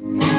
you.